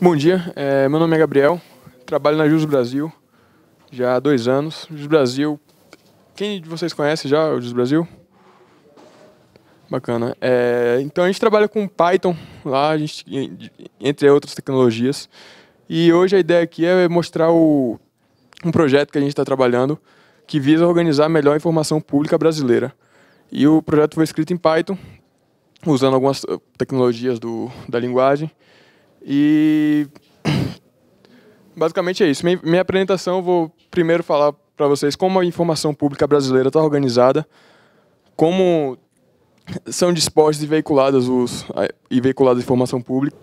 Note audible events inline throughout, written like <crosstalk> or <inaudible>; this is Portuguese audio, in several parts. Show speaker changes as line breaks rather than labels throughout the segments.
Bom dia, é, meu nome é Gabriel, trabalho na Jus Brasil já há dois anos. Jus Brasil, quem de vocês conhece já o Jus Brasil? Bacana. É, então a gente trabalha com Python lá, a gente, entre outras tecnologias. E hoje a ideia aqui é mostrar o, um projeto que a gente está trabalhando que visa organizar melhor a informação pública brasileira. E o projeto foi escrito em Python, usando algumas tecnologias do, da linguagem. E <clears throat> basicamente é isso. Minha, apresentação, eu vou primeiro falar para vocês como a informação pública brasileira está organizada, como são dispostos e veiculadas os e veiculadas a informação pública.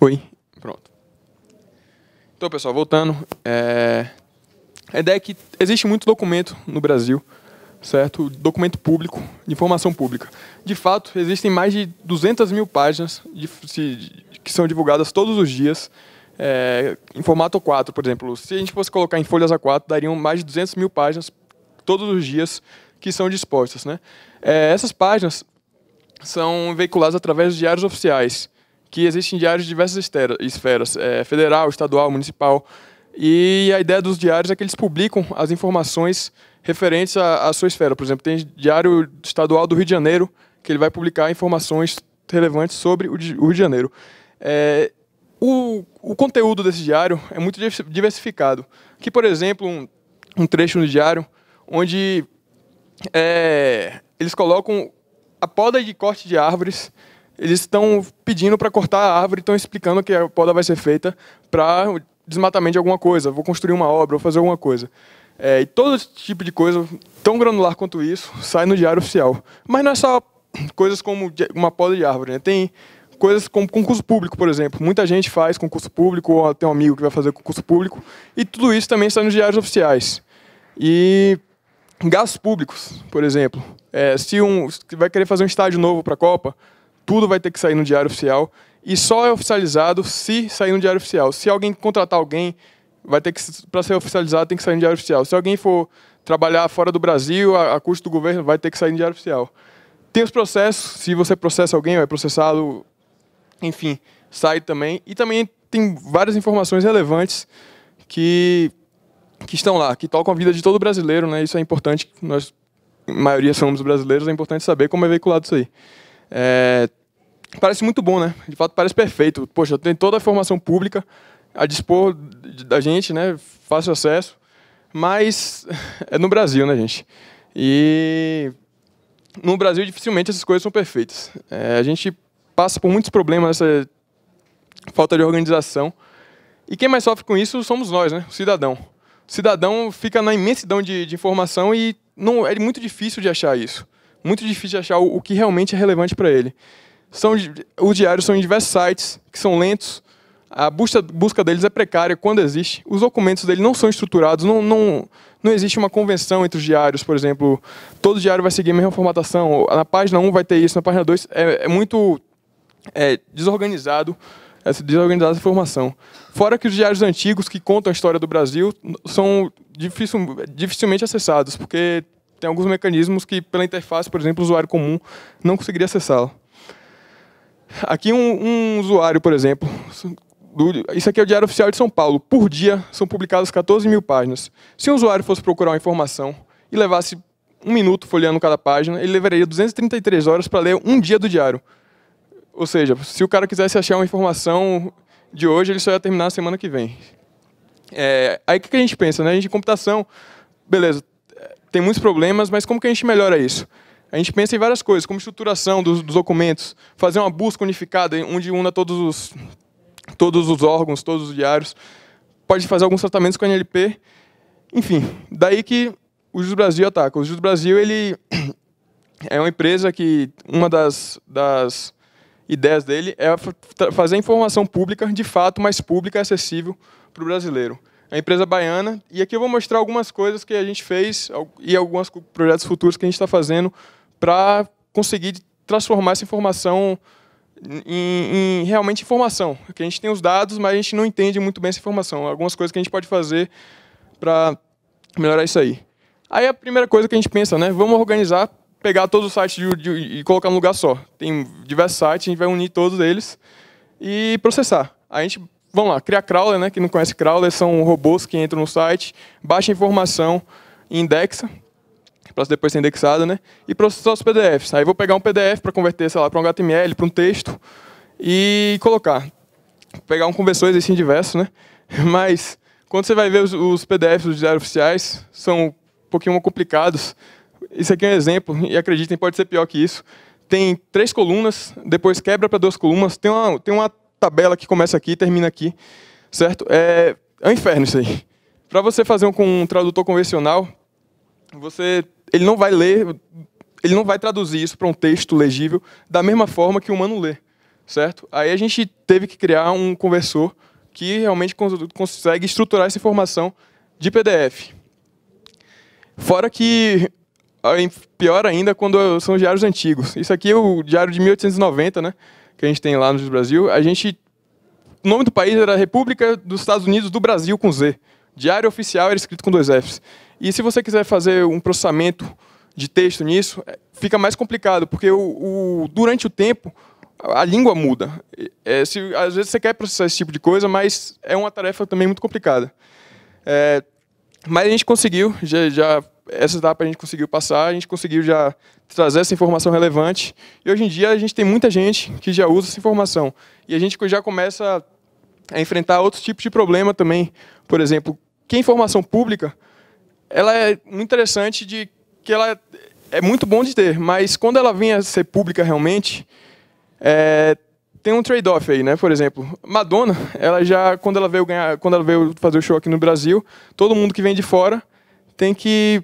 Oi, pronto. Então, pessoal, voltando, é... a ideia é que existe muito documento no Brasil certo? Documento público, informação pública. De fato, existem mais de 200 mil páginas de, de, que são divulgadas todos os dias é, em formato 4, por exemplo. Se a gente fosse colocar em folhas A4, dariam mais de 200 mil páginas todos os dias que são dispostas. Né? É, essas páginas são veiculadas através de diários oficiais, que existem diários de diversas esferas, é, federal, estadual, municipal. E a ideia dos diários é que eles publicam as informações referentes à, à sua esfera. Por exemplo, tem Diário Estadual do Rio de Janeiro, que ele vai publicar informações relevantes sobre o Rio de Janeiro. É, o, o, conteúdo desse diário é muito diversificado. Aqui, por exemplo, um, um trecho no diário onde é, eles colocam a poda de corte de árvores. Eles estão pedindo para cortar a árvore, estão explicando que a poda vai ser feita para desmatamento de alguma coisa. Vou construir uma obra, vou fazer alguma coisa. É, e todo tipo de coisa, tão granular quanto isso, sai no diário oficial. Mas não é só coisas como uma poda de árvore, né? Tem coisas como concurso público, por exemplo. Muita gente faz concurso público, ou tem um amigo que vai fazer concurso público, e tudo isso também sai nos diários oficiais. E gastos públicos, por exemplo. É, se um se vai querer fazer um estádio novo para a Copa, tudo vai ter que sair no diário oficial e só é oficializado se sair no diário oficial. Se alguém contratar alguém vai ter que, para ser oficializado, tem que sair em diário oficial. Se alguém for trabalhar fora do Brasil, a, a custo do governo, vai ter que sair em diário oficial. Tem os processos, se você processa alguém, vai processado, enfim, sai também. E também tem várias informações relevantes que, que estão lá, que tocam a vida de todo brasileiro, né? Isso é importante, nós, a maioria somos brasileiros, é importante saber como é veiculado isso aí. É, parece muito bom, né? De fato, parece perfeito. Poxa, tem toda a informação pública, a dispor da gente, né? Fácil acesso. Mas <laughs> é no Brasil, né, gente? E no Brasil dificilmente essas coisas são perfeitas. É, a gente passa por muitos problemas nessa falta de organização. E quem mais sofre com isso somos nós, né? O cidadão. O cidadão fica na imensidão de, de informação e não é muito difícil de achar isso. Muito difícil de achar o, o que realmente é relevante para ele. São, os diários são em diversos sites que são lentos, a busca, busca deles é precária quando existe. Os documentos dele não são estruturados, não, não, não existe uma convenção entre os diários, por exemplo. Todo diário vai seguir a mesma formatação. Na página 1 vai ter isso, na página 2 é, é muito é, desorganizado essa desorganizada informação. Fora que os diários antigos que contam a história do Brasil são difícil, dificilmente acessados, porque tem alguns mecanismos que, pela interface, por exemplo, o usuário comum não conseguiria acessá-lo. Aqui um, um usuário, por exemplo, isso aqui é o Diário Oficial de São Paulo. Por dia são publicadas 14 mil páginas. Se um usuário fosse procurar uma informação e levasse um minuto folheando cada página, ele levaria 233 horas para ler um dia do diário. Ou seja, se o cara quisesse achar uma informação de hoje, ele só ia terminar na semana que vem. É, aí o que a gente pensa? Né? A gente, computação, beleza, tem muitos problemas, mas como que a gente melhora isso? A gente pensa em várias coisas, como estruturação dos, dos documentos, fazer uma busca unificada, onde una todos os, todos os órgãos, todos os diários, pode fazer alguns tratamentos com a NLP, enfim, daí que o Jus Brasil ataca. O Jus Brasil ele <clears throat> é uma empresa que uma das, das ideias dele é fazer a informação pública, de fato, mais pública e acessível para o brasileiro. É uma empresa baiana, e aqui eu vou mostrar algumas coisas que a gente fez e alguns projetos futuros que a gente está fazendo para conseguir transformar essa informação em, em, realmente informação. Que a gente tem os dados, mas a gente não entende muito bem essa informação. Algumas coisas que a gente pode fazer para melhorar isso aí. Aí a primeira coisa que a gente pensa, né? Vamos organizar pegar todos os sites de, de, e colocar num lugar só. Tem diversos sites, a gente vai unir todos eles e processar. A gente, vamos lá, criar crawler, né? Quem não conhece crawler, são robôs que entram no site, baixa informação, indexa, para depois ser indexada, né? E processar os PDFs. Aí vou pegar um PDF para converter, sei lá, para um HTML, para um texto e colocar. Vou pegar um conversor assim diverso, né? <laughs> Mas quando você vai ver os, os PDFs dos diários oficiais, são um pouquinho complicados. Isso aqui é um exemplo, e acreditem, pode ser pior que isso. Tem três colunas, depois quebra para duas colunas, tem uma, tem uma tabela que começa aqui e termina aqui, certo? É, é um inferno isso aí. Para você fazer um, com um tradutor convencional, você, ele não vai ler, ele não vai traduzir isso para um texto legível da mesma forma que o humano lê, certo? Aí a gente teve que criar um conversor que realmente consegue estruturar essa informação de PDF. Fora que pior ainda quando são diários antigos. Isso aqui é o diário de 1890, né, que a gente tem lá no Brasil. A gente o nome do país era República dos Estados Unidos do Brasil com Z. Diário oficial era escrito com dois Fs. E se você quiser fazer um processamento de texto nisso, é, fica mais complicado, porque o, o durante o tempo a língua muda. É, se, às vezes você quer processar esse tipo de coisa, mas é uma tarefa também muito complicada. É, mas a gente conseguiu, já, já, essa etapa a gente conseguiu passar, a gente conseguiu já trazer essa informação relevante. E hoje em dia a gente tem muita gente que já usa essa informação. E a gente já começa a enfrentar outros tipos de problema também. Por exemplo, que a informação pública, ela é muito interessante de que ela é muito bom de ter, mas quando ela vem a ser pública realmente, é, tem um trade-off aí, né? Por exemplo, Madonna, ela já quando ela veio ganhar, quando ela veio fazer o show aqui no Brasil, todo mundo que vem de fora tem que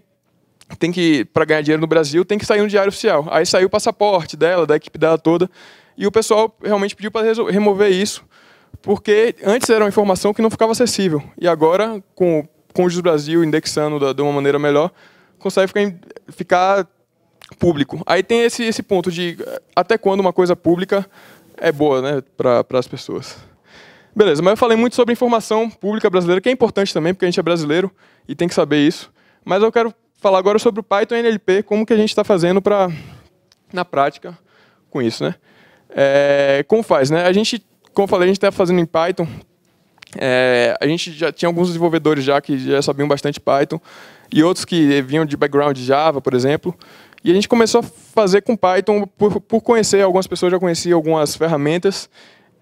tem que para ganhar dinheiro no Brasil tem que sair no diário oficial. Aí saiu o passaporte dela, da equipe dela toda, e o pessoal realmente pediu para remover isso, porque antes era uma informação que não ficava acessível e agora com o Brasil indexando da, de uma maneira melhor, consegue ficar, ficar público. Aí tem esse, esse ponto de até quando uma coisa pública é boa né, para as pessoas. Beleza, mas eu falei muito sobre informação pública brasileira, que é importante também, porque a gente é brasileiro e tem que saber isso. Mas eu quero falar agora sobre o Python NLP, como que a gente está fazendo para, na prática, com isso. Né? É, como faz? Né? A gente, como eu falei, a gente está fazendo em Python. É, a gente já tinha alguns desenvolvedores já que já sabiam bastante Python e outros que vinham de background de Java, por exemplo. E a gente começou a fazer com Python por, por conhecer, algumas pessoas já conheciam algumas ferramentas.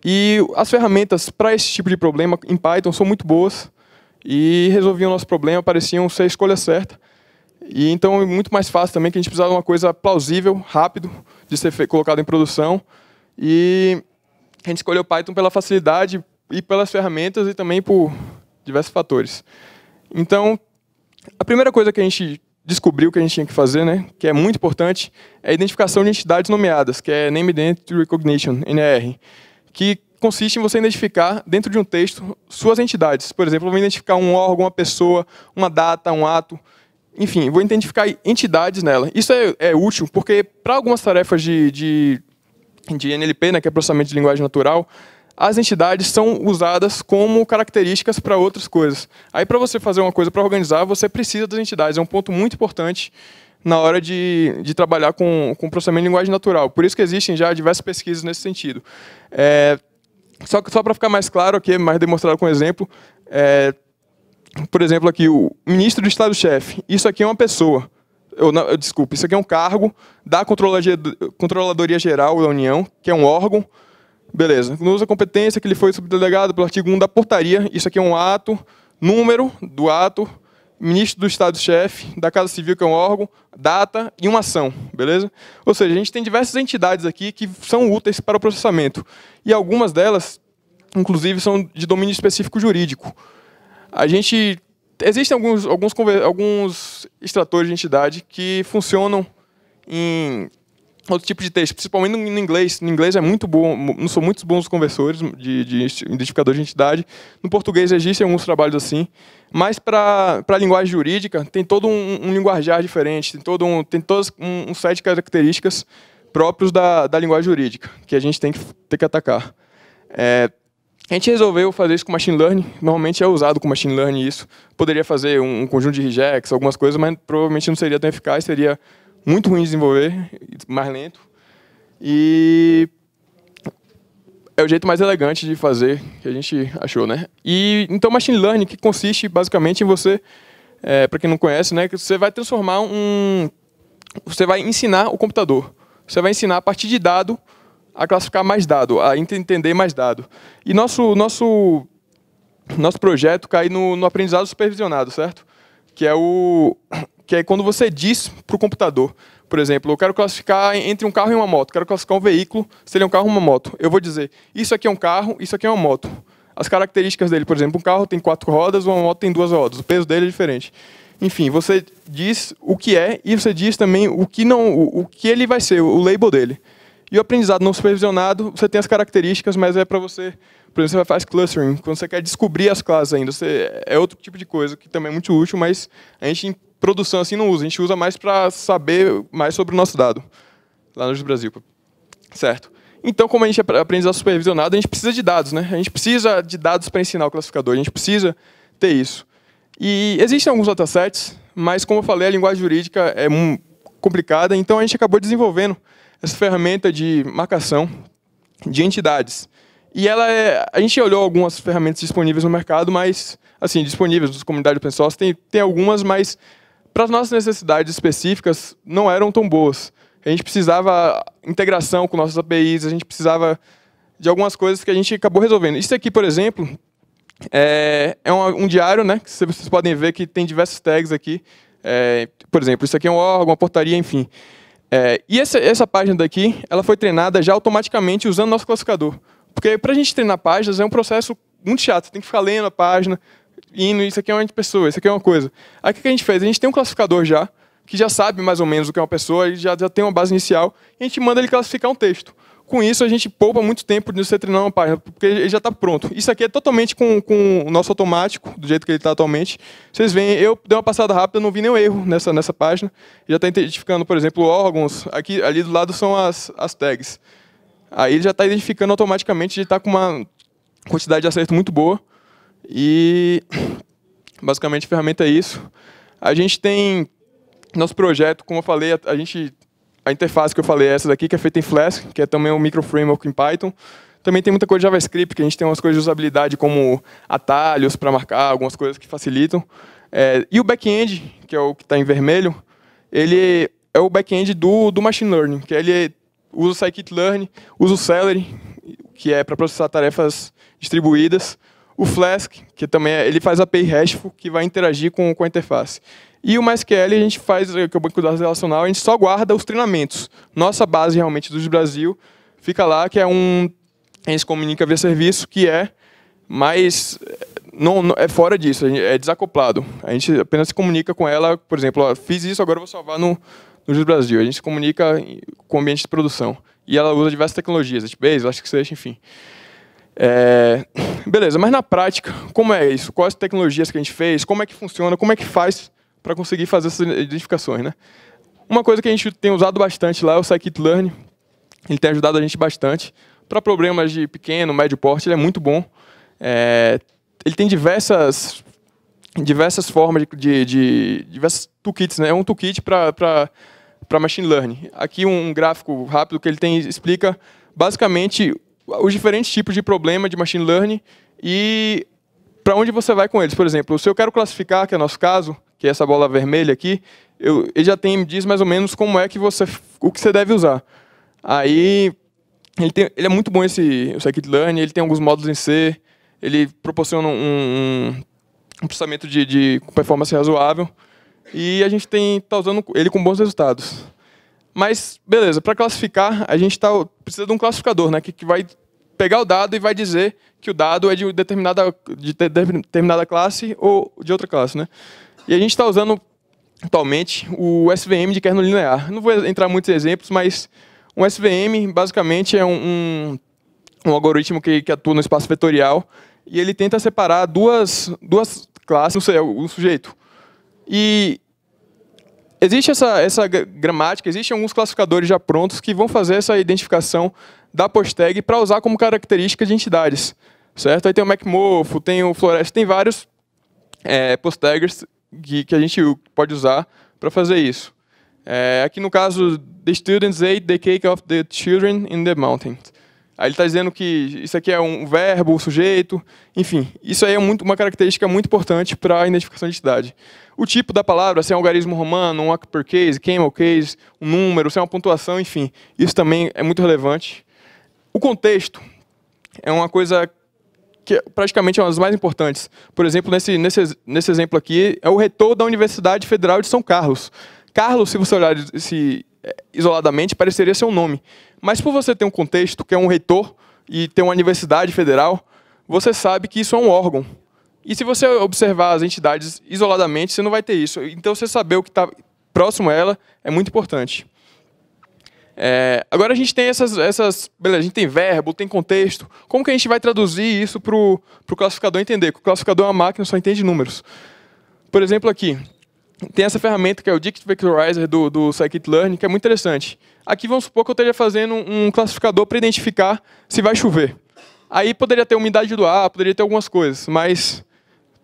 E as ferramentas para esse tipo de problema em Python são muito boas e resolviam o nosso problema, pareciam ser a escolha certa. E então é muito mais fácil também que a gente precisava de uma coisa plausível, rápido, de ser colocado em produção. E a gente escolheu Python pela facilidade e pelas ferramentas e também por diversos fatores. Então, a primeira coisa que a gente descobriu que a gente tinha que fazer, né, que é muito importante, é a identificação de entidades nomeadas, que é Name Identity Recognition, NR, que consiste em você identificar dentro de um texto suas entidades. Por exemplo, eu vou identificar um órgão, uma pessoa, uma data, um ato, enfim, vou identificar entidades nela. Isso é, é útil porque para algumas tarefas de, de, de NLP, né, que é processamento de linguagem natural, as entidades são usadas como características para outras coisas. Aí, para você fazer uma coisa para organizar, você precisa das entidades. É um ponto muito importante na hora de, de trabalhar com, com processamento de linguagem natural. Por isso que existem já diversas pesquisas nesse sentido. É, só só para ficar mais claro aqui, mais demonstrado com exemplo, é, por exemplo, aqui, o ministro do Estado-chefe. Isso aqui é uma pessoa. Eu, não, eu, desculpa, isso aqui é um cargo da Controladoria Geral da União, que é um órgão Beleza. Não usa competência que ele foi subdelegado pelo artigo 1 da portaria. Isso aqui é um ato, número do ato, ministro do Estado-chefe, da Casa Civil, que é um órgão, data e uma ação, beleza? Ou seja, a gente tem diversas entidades aqui que são úteis para o processamento. E algumas delas, inclusive, são de domínio específico jurídico. A gente... Existem alguns, alguns, alguns extratores de entidade que funcionam em outro tipo de texto, principalmente no, inglês. No inglês é muito bom, não são muito bons conversores de, de identificador de entidade. No português existem alguns trabalhos assim, mas para a linguagem jurídica tem todo um, um, linguajar diferente, tem todo um, tem todos um, um set de características próprios da, da linguagem jurídica que a gente tem que ter que atacar. É, a gente resolveu fazer isso com machine learning. Normalmente é usado com machine learning isso. Poderia fazer um, um conjunto de rejects, algumas coisas, mas provavelmente não seria tão eficaz, seria muito ruim de desenvolver, mais lento. E é o jeito mais elegante de fazer que a gente achou, né? E então machine learning que consiste basicamente em você, é, para quem não conhece, né, que você vai transformar um, você vai ensinar o computador. Você vai ensinar a partir de dado a classificar mais dado, a entender mais dado. E nosso nosso nosso projeto cai no, no aprendizado supervisionado, certo? Que é o que é quando você diz para o computador, por exemplo, eu quero classificar entre um carro e uma moto, quero classificar um veículo, se ele é um carro ou uma moto. Eu vou dizer, isso aqui é um carro, isso aqui é uma moto. As características dele, por exemplo, um carro tem quatro rodas, uma moto tem duas rodas, o peso dele é diferente. Enfim, você diz o que é e você diz também o que não, o, o que ele vai ser, o label dele. E o aprendizado não supervisionado, você tem as características, mas é para você, por exemplo, você faz clustering, quando você quer descobrir as classes ainda, você, é outro tipo de coisa que também é muito útil, mas a gente produção assim não usa, a gente usa mais para saber mais sobre o nosso dado, lá no Brasil. Certo. Então, como a gente aprende a supervisionado, a gente precisa de dados, né? A gente precisa de dados para ensinar o classificador, a gente precisa ter isso. E existem alguns datasets, mas como eu falei, a linguagem jurídica é complicada, então a gente acabou desenvolvendo essa ferramenta de marcação de entidades. E ela é, a gente olhou algumas ferramentas disponíveis no mercado, mas assim, disponíveis nas comunidades open source, tem, tem algumas, mas para as nossas necessidades específicas, não eram tão boas. A gente precisava integração com nossas APIs, a gente precisava de algumas coisas que a gente acabou resolvendo. Isso aqui, por exemplo, é, é um, um, diário, né? Que vocês podem ver que tem diversos tags aqui. É, por exemplo, isso aqui é um órgão, uma portaria, enfim. É, e essa, essa página daqui, ela foi treinada já automaticamente usando nosso classificador. Porque para a gente treinar páginas é um processo muito chato. Você tem que ficar lendo a página, indo, isso aqui é uma pessoa, isso aqui é uma coisa. Aí o que a gente fez? A gente tem um classificador já, que já sabe mais ou menos o que é uma pessoa, ele já, já tem uma base inicial, e a gente manda ele classificar um texto. Com isso, a gente poupa muito tempo de você treinar uma página, porque ele já está pronto. Isso aqui é totalmente com, com o nosso automático, do jeito que ele está atualmente. Vocês veem, eu dei uma passada rápida, não vi nenhum erro nessa, nessa página. Já está identificando, por exemplo, órgãos. Aqui, ali do lado são as, as tags. Aí ele já está identificando automaticamente, está com uma quantidade de acerto muito boa. E basicamente a ferramenta é isso. A gente tem nosso projeto, como eu falei, a, gente a interface que eu falei é essa daqui, que é feita em Flask, que é também um micro framework em Python. Também tem muita coisa de JavaScript, que a gente tem umas coisas de usabilidade como atalhos para marcar, algumas coisas que facilitam. É, e o back-end, que é o que está em vermelho, ele é o back-end do, do Machine Learning, que ele usa o Scikit-learn, usa o Celery, que é para processar tarefas distribuídas, o Flask, que também é, ele faz API RESTful, que vai interagir com, com a interface. E o MySQL a gente faz, que é o banco de dados relacional, a gente só guarda os treinamentos. Nossa base realmente do Brasil fica lá, que é um... A gente comunica via serviço, que é mais... Não, não, é fora disso, é desacoplado. A gente apenas se comunica com ela, por exemplo, ó, fiz isso, agora vou salvar no, no Brasil. A gente se comunica com o ambiente de produção. E ela usa diversas tecnologias, HBase, Elasticsearch, enfim. É, beleza, mas na prática, como é isso? Quais tecnologias que a gente fez? Como é que funciona? Como é que faz para conseguir fazer essas identificações? Né? Uma coisa que a gente tem usado bastante lá é o Scikit-learn. Ele tem ajudado a gente bastante. Para problemas de pequeno, médio porte, ele é muito bom. É, ele tem diversas, diversas formas de, de, de diversos toolkits. Né? É um toolkit para machine learning. Aqui um gráfico rápido que ele tem explica basicamente os diferentes tipos de problema de machine learning e para onde você vai com eles. Por exemplo, se eu quero classificar, que é nosso caso, que é essa bola vermelha aqui, eu, ele já tem, diz mais ou menos como é que você, o que você deve usar. Aí, ele, tem, ele é muito bom esse o scikit-learn, ele tem alguns módulos em C, ele proporciona um, um, um processamento de, de performance razoável, e a gente está usando ele com bons resultados. Mas, beleza, para classificar, a gente tá, precisa de um classificador, né, que, que vai pegar o dado e vai dizer que o dado é de determinada, de determinada classe ou de outra classe. Né? E a gente está usando atualmente o SVM de kernel linear. Não vou entrar muitos exemplos, mas um SVM basicamente é um, um, um algoritmo que, que, atua no espaço vetorial e ele tenta separar duas, duas classes, não sei, o sujeito. E existe essa, essa gramática, existem alguns classificadores já prontos que vão fazer essa identificação da posttag para usar como característica de entidades. Certo? Aí tem o MacMorpho, tem o Floresta, tem vários é, posttaggers que, que a gente pode usar para fazer isso. É, aqui no caso, the students ate the cake of the children in the mountain. Aí ele está dizendo que isso aqui é um verbo, um sujeito, enfim. Isso aí é muito, uma característica muito importante para a identificação de entidade. O tipo da palavra, se é um algarismo romano, um uppercase, camel case, um número, se é uma pontuação, enfim. Isso também é muito relevante. O contexto é uma coisa que praticamente é uma das mais importantes. Por exemplo, nesse, nesse, nesse exemplo aqui, é o reitor da Universidade Federal de São Carlos. Carlos, se você olhar se, é, isoladamente, pareceria ser um nome. Mas por você ter um contexto, que é um reitor, e ter uma universidade federal, você sabe que isso é um órgão. E se você observar as entidades isoladamente, você não vai ter isso. Então, você saber o que está próximo a ela é muito importante. É, agora a gente tem essas, essas. Beleza, a gente tem verbo, tem contexto. Como que a gente vai traduzir isso para o classificador entender? Porque o classificador é uma máquina, só entende números. Por exemplo, aqui, tem essa ferramenta que é o Dict Vectorizer do, do Scikit-Learn, que é muito interessante. Aqui vamos supor que eu esteja fazendo um classificador para identificar se vai chover. Aí poderia ter umidade do ar, poderia ter algumas coisas, mas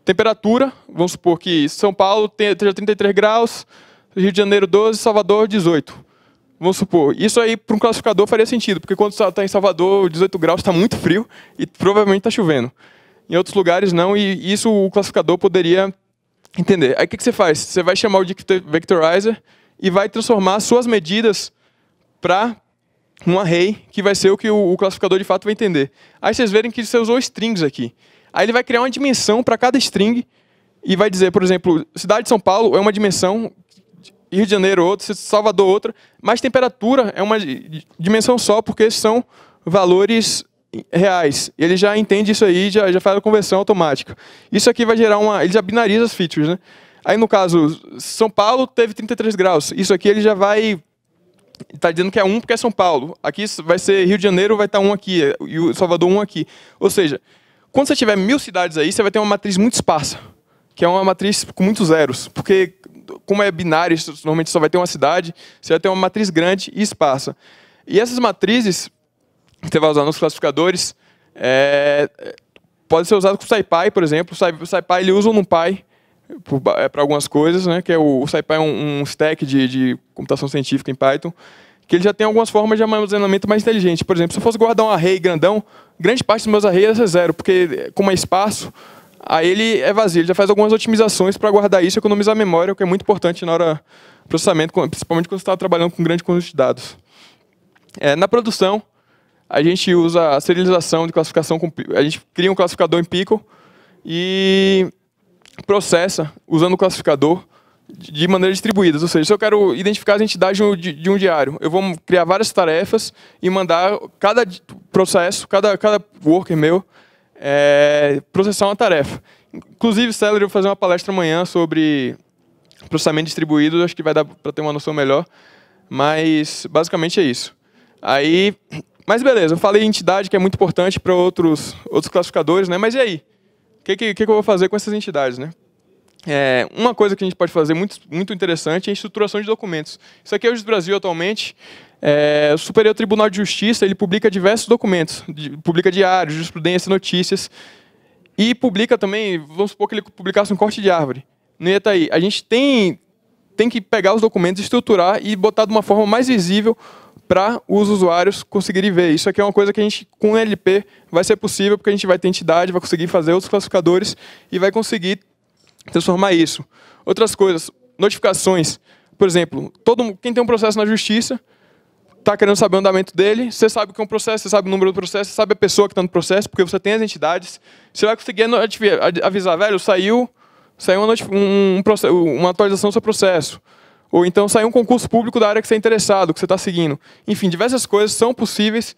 temperatura, vamos supor que São Paulo esteja 33 graus, Rio de Janeiro 12, Salvador 18 vamos supor, isso aí para um classificador faria sentido, porque quando está em Salvador, 18 graus, está muito frio e provavelmente está chovendo. Em outros lugares não, e isso o classificador poderia entender. Aí o que, que você faz? Você vai chamar o Vectorizer e vai transformar suas medidas para um array, que vai ser o que o, classificador de fato vai entender. Aí vocês verem que você usou strings aqui. Aí ele vai criar uma dimensão para cada string e vai dizer, por exemplo, cidade de São Paulo é uma dimensão Rio de Janeiro outra, Salvador outra, mas temperatura é uma dimensão só, porque são valores reais. Ele já entende isso aí, já, já faz a conversão automática. Isso aqui vai gerar uma... Ele já binariza as features, né? Aí, no caso, São Paulo teve 33 graus. Isso aqui ele já vai... Está dizendo que é 1 porque é São Paulo. Aqui vai ser Rio de Janeiro, vai estar tá 1 aqui. E o Salvador 1 aqui. Ou seja, quando você tiver mil cidades aí, você vai ter uma matriz muito esparsa. Que é uma matriz com muitos zeros. Porque como é binário, normalmente só vai ter uma cidade, você vai ter uma matriz grande e esparsa. E essas matrizes, você vai usar nos classificadores, é, pode ser usado com o SciPy, por exemplo. O SciPy ele usa o NumPy para é, algumas coisas, né? que é o, o SciPy é um, um stack de, de computação científica em Python, que ele já tem algumas formas de armazenamento mais inteligente. Por exemplo, se eu fosse guardar um array grandão, grande parte dos meus arrays é zero, porque como é espaço, Aí ele é vazio, ele já faz algumas otimizações para guardar isso e economizar memória, o que é muito importante na hora do processamento, principalmente quando você está trabalhando com grande conjunto de dados. É, na produção, a gente usa a serialização de classificação, com, a gente cria um classificador em Pickle e processa, usando o classificador, de maneira distribuída. Ou seja, se eu quero identificar as entidades de, de um diário, eu vou criar várias tarefas e mandar cada processo, cada, cada worker meu, é, processar uma tarefa. Inclusive, Celery, eu vou fazer uma palestra amanhã sobre processamento distribuído, acho que vai dar para ter uma noção melhor, mas basicamente é isso. Aí, mas beleza, eu falei entidade que é muito importante para outros, outros classificadores, né? mas e aí? O que, que, que eu vou fazer com essas entidades? Né? É, uma coisa que a gente pode fazer muito, muito interessante é a estruturação de documentos. Isso aqui é o Brasil atualmente. É, o Superior Tribunal de Justiça ele publica diversos documentos, publica diários, jurisprudência, notícias, e publica também, vamos supor que ele publicasse um corte de árvore. Não ia estar tá aí. A gente tem, tem que pegar os documentos, estruturar e botar de uma forma mais visível para os usuários conseguirem ver. Isso aqui é uma coisa que a gente, com o NLP, vai ser possível, porque a gente vai ter entidade, vai conseguir fazer outros classificadores e vai conseguir transformar isso. Outras coisas, notificações. Por exemplo, todo, quem tem um processo na justiça está querendo saber o andamento dele, você sabe o que é um processo, você sabe o número do processo, você sabe a pessoa que está no processo, porque você tem as entidades. Você vai conseguir avisar, velho, saiu, saiu uma, um, um, uma atualização do seu processo. Ou então saiu um concurso público da área que você é interessado, que você está seguindo. Enfim, diversas coisas são possíveis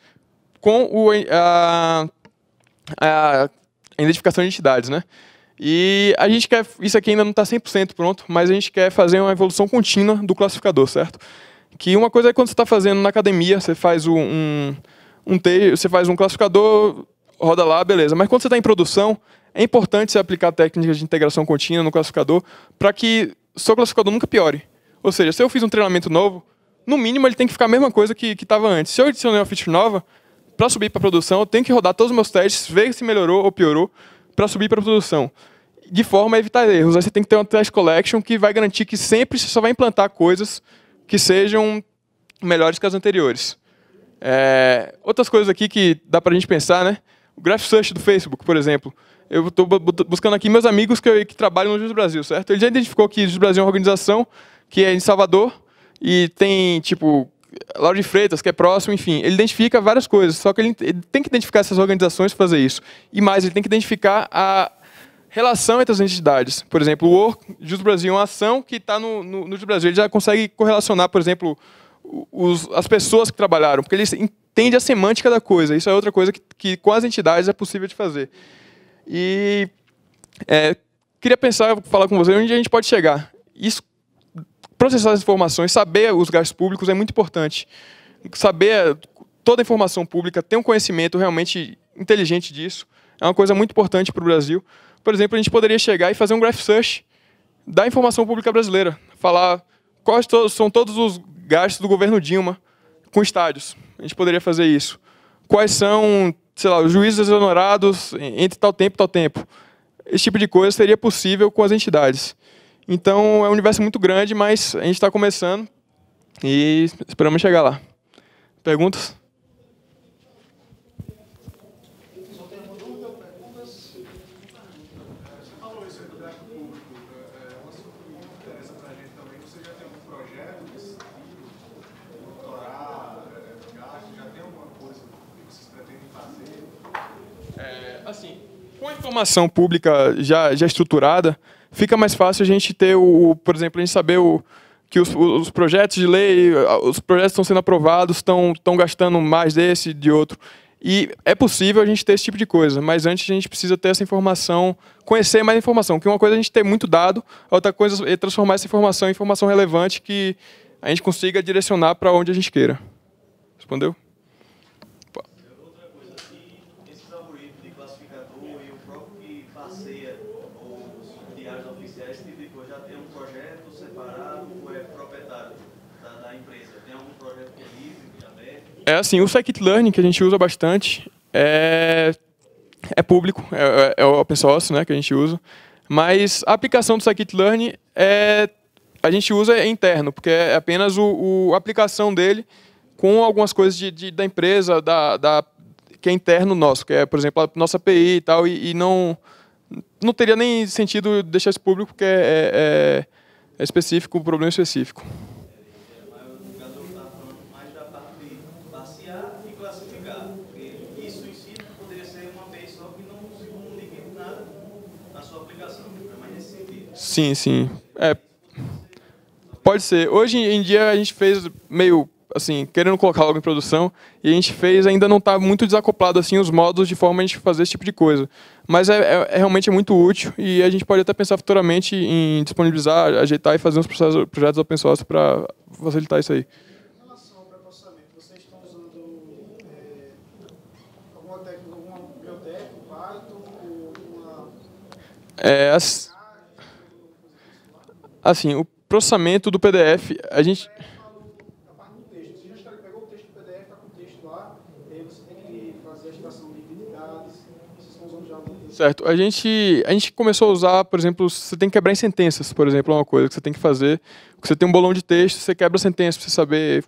com o, a, a, identificação de entidades. Né? E a gente quer, isso aqui ainda não está 100% pronto, mas a gente quer fazer uma evolução contínua do classificador, certo? Que uma coisa é quando você está fazendo na academia, você faz um, um, você faz um classificador, roda lá, beleza. Mas quando você está em produção, é importante você aplicar técnicas de integração contínua no classificador para que seu classificador nunca piore. Ou seja, se eu fiz um treinamento novo, no mínimo ele tem que ficar a mesma coisa que estava antes. Se eu adicionei uma feature nova, para subir para produção, eu tenho que rodar todos os meus testes, ver se melhorou ou piorou, para subir para produção. De forma a evitar erros. Aí você tem que ter uma test collection que vai garantir que sempre você só vai implantar coisas que sejam melhores que as anteriores. É, outras coisas aqui que dá para a gente pensar, né? O Graph Search do Facebook, por exemplo. Eu estou buscando aqui meus amigos que, que trabalham no Jus Brasil, certo? Ele já identificou que o Jus Brasil é uma organização que é em Salvador e tem, tipo, Lauro de Freitas, que é próximo, enfim. Ele identifica várias coisas, só que ele, tem que identificar essas organizações para fazer isso. E mais, ele tem que identificar a relação entre as entidades. Por exemplo, o Work Jus Brasil é uma ação que está no, no, no Jus Brasil. Ele já consegue correlacionar, por exemplo, os, as pessoas que trabalharam, porque ele entende a semântica da coisa. Isso é outra coisa que, que com as entidades é possível de fazer. E é, queria pensar, falar com você, onde a gente pode chegar. Isso, processar as informações, saber os gastos públicos é muito importante. Saber toda a informação pública, ter um conhecimento realmente inteligente disso, é uma coisa muito importante para o Brasil. Por exemplo, a gente poderia chegar e fazer um graph search da informação pública brasileira. Falar quais to são todos os gastos do governo Dilma com estádios. A gente poderia fazer isso. Quais são, sei lá, os juízes exonerados entre tal tempo e tal tempo. Esse tipo de coisa seria possível com as entidades. Então, é um universo muito grande, mas a gente está começando e esperamos chegar lá. Perguntas? assim, com a informação pública já, já estruturada, fica mais fácil a gente ter o, por exemplo, a gente saber o, que os, os projetos de lei, os projetos estão sendo aprovados, estão, estão gastando mais desse, de outro. E é possível a gente ter esse tipo de coisa, mas antes a gente precisa ter essa informação, conhecer mais informação, que uma coisa é a gente ter muito dado, outra coisa é transformar essa informação em informação relevante que a gente consiga direcionar para onde a gente queira. Respondeu? É assim, o scikit-learn que a gente usa bastante é, é público, é, é, é open source né, que a gente usa, mas a aplicação do scikit-learn é, a gente usa é interno, porque é apenas o, o a aplicação dele com algumas coisas de, de, da empresa, da, da, que é interno nosso, que é, por exemplo, a nossa API e tal, e, e não, não teria nem sentido deixar isso público, porque é, é, é específico, um problema específico. Sim, sim. É, pode ser. Hoje em dia a gente fez meio assim, querendo colocar algo em produção, e a gente fez, ainda não está muito desacoplado assim os modos de forma a gente fazer esse tipo de coisa. Mas é, é, é, realmente é muito útil e a gente pode até pensar futuramente em disponibilizar, ajeitar e fazer uns processos, projetos open source para facilitar isso aí. É, as, Assim, o processamento do PDF, a gente... Certo. A gente, a gente começou a usar, por exemplo, você tem que quebrar em sentenças, por exemplo, é uma coisa que você tem que fazer. Você tem um bolão de texto, você quebra a sentença para você saber...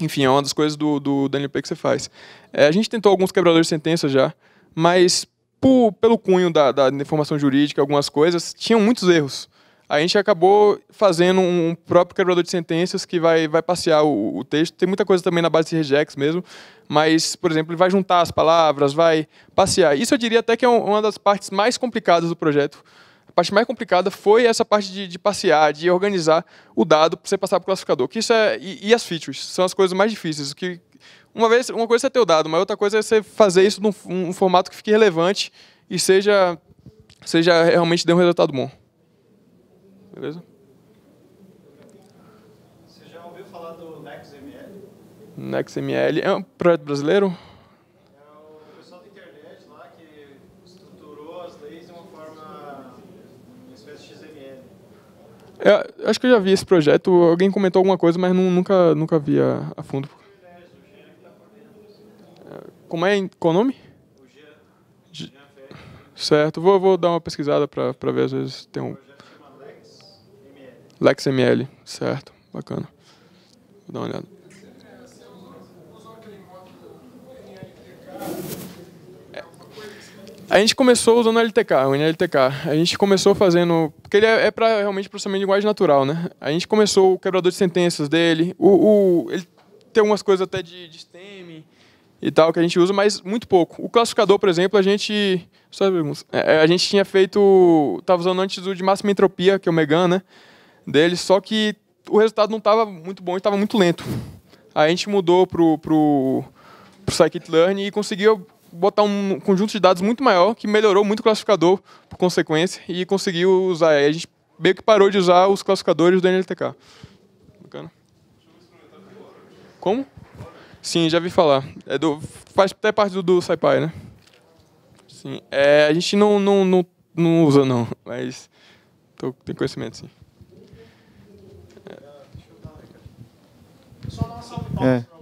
Enfim, é uma das coisas do, do, do NLP que você faz. É, a gente tentou alguns quebradores de sentenças já, mas por, pelo cunho da, da informação jurídica, algumas coisas, tinham muitos erros a gente acabou fazendo um próprio quebrador de sentenças que vai, vai passear o, o, texto. Tem muita coisa também na base de regex mesmo, mas, por exemplo, ele vai juntar as palavras, vai passear. Isso eu diria até que é uma das partes mais complicadas do projeto. A parte mais complicada foi essa parte de, de passear, de organizar o dado para você passar para o classificador. Que isso é, e, e, as features são as coisas mais difíceis. Que uma, vez, uma coisa é ter o dado, mas outra coisa é você fazer isso num um formato que fique relevante e seja, seja realmente dê um resultado bom. Beleza?
Você já ouviu falar do NextML?
NextML é um projeto brasileiro?
É o pessoal da internet lá que estruturou as leis de uma forma, uma espécie de XML.
É, acho que eu já vi esse projeto. Alguém comentou alguma coisa, mas não, nunca, nunca vi a, a fundo. É, como é? Qual o nome?
O Jean.
Certo, vou, vou dar uma pesquisada para ver, às vezes tem um...
LexML.
LexML, certo, bacana. dar uma olhada. A gente começou usando o LTK, o NLTK. A gente começou fazendo. Porque ele é, é para realmente processamento de linguagem natural, né? A gente começou o quebrador de sentenças dele. O, o ele tem algumas coisas até de, de STEM e tal que a gente usa, mas muito pouco. O classificador, por exemplo, a gente. Só é, a gente tinha feito. Estava usando antes o de máxima entropia, que é o Megan, né? Dele, só que o resultado não estava muito bom, estava muito lento. Aí a gente mudou para o pro, pro Scikit-learn e conseguiu botar um conjunto de dados muito maior, que melhorou muito o classificador por consequência, e conseguiu usar. Aí a gente meio que parou de usar os classificadores do NLTK. Bacana. Como? Sim, já vi falar. É do, faz até parte do, do SciPy, né? Sim. É, a gente não, não, não, não usa, não, mas tô, tem conhecimento, sim.
Só dá uma salve
É.